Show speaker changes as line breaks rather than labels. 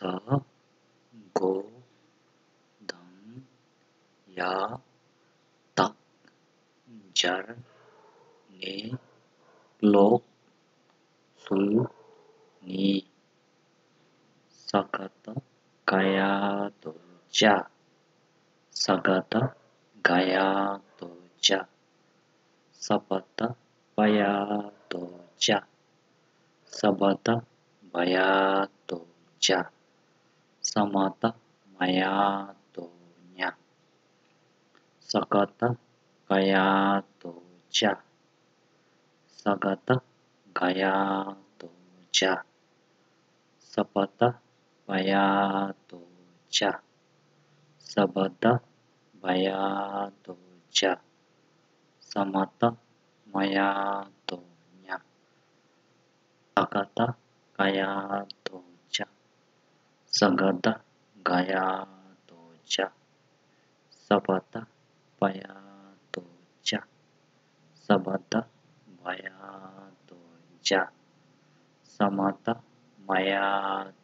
さごだんやた。じゃねろすにさかたがやとじゃ。さかたがやとじゃ。さばたばやとじゃ。さばたばやとじゃ。Samata mayatonya. Sakata kayatoja. Sagata kayatoja. Sapata mayatoja. Sabata mayatoja. Samata mayatonya. Sakata kaya sagada gayatoca sabata bayatoca sabata bayatoca samata mayatoca